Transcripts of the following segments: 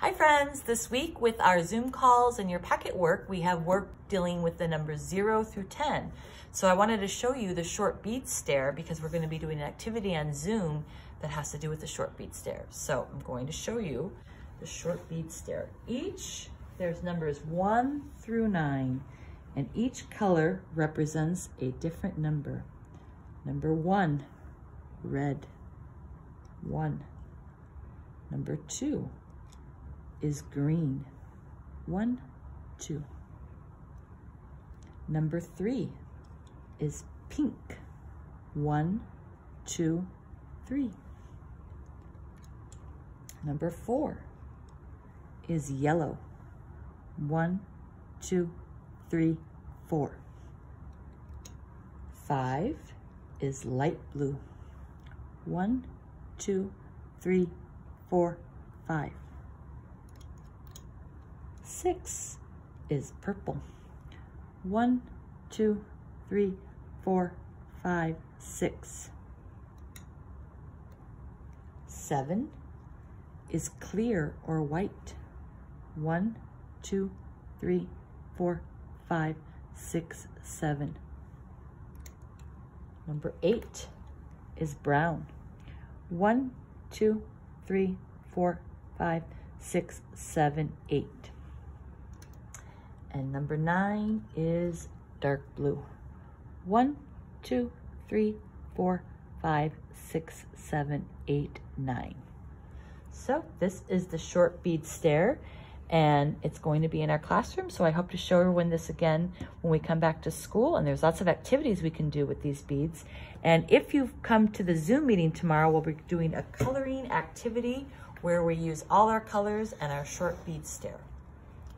Hi friends, this week with our Zoom calls and your packet work, we have work dealing with the numbers zero through 10. So I wanted to show you the short bead stair because we're gonna be doing an activity on Zoom that has to do with the short bead stair. So I'm going to show you the short bead stair. Each, there's numbers one through nine, and each color represents a different number. Number one, red, one. Number two is green, one, two. Number three is pink, one, two, three. Number four is yellow, one, two, three, four. Five is light blue, one, two, three, four, five. Six is purple. One, two, three, four, five, six. Seven is clear or white. One, two, three, four, five, six, seven. Number eight is brown. One, two, three, four, five, six, seven, eight. And number nine is dark blue. One, two, three, four, five, six, seven, eight, nine. So this is the short bead stair and it's going to be in our classroom. So I hope to show everyone this again when we come back to school. And there's lots of activities we can do with these beads. And if you've come to the Zoom meeting tomorrow, we'll be doing a coloring activity where we use all our colors and our short bead stair.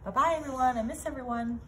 Bye-bye, everyone. I miss everyone.